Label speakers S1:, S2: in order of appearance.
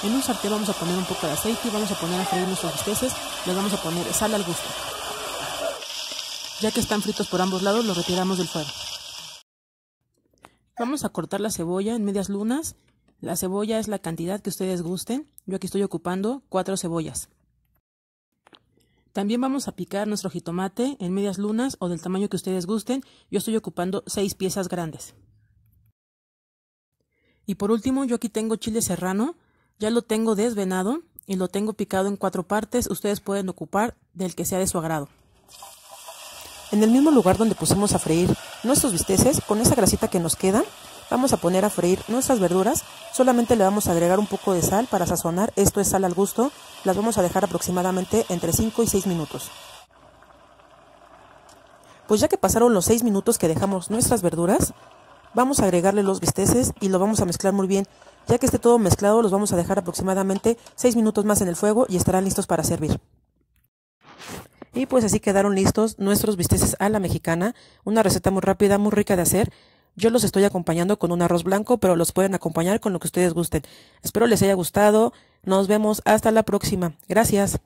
S1: En un sartén vamos a poner un poco de aceite y vamos a poner a freír nuestros bisteces. Les vamos a poner sal al gusto. Ya que están fritos por ambos lados, los retiramos del fuego. Vamos a cortar la cebolla en medias lunas. La cebolla es la cantidad que ustedes gusten. Yo aquí estoy ocupando cuatro cebollas. También vamos a picar nuestro jitomate en medias lunas o del tamaño que ustedes gusten. Yo estoy ocupando seis piezas grandes. Y por último, yo aquí tengo chile serrano. Ya lo tengo desvenado y lo tengo picado en cuatro partes. Ustedes pueden ocupar del que sea de su agrado. En el mismo lugar donde pusimos a freír nuestros bisteces, con esa grasita que nos queda, vamos a poner a freír nuestras verduras. Solamente le vamos a agregar un poco de sal para sazonar. Esto es sal al gusto. Las vamos a dejar aproximadamente entre 5 y 6 minutos. Pues ya que pasaron los 6 minutos que dejamos nuestras verduras, vamos a agregarle los bisteces y lo vamos a mezclar muy bien. Ya que esté todo mezclado, los vamos a dejar aproximadamente 6 minutos más en el fuego y estarán listos para servir. Y pues así quedaron listos nuestros bisteces a la mexicana, una receta muy rápida, muy rica de hacer. Yo los estoy acompañando con un arroz blanco, pero los pueden acompañar con lo que ustedes gusten. Espero les haya gustado. Nos vemos hasta la próxima. Gracias.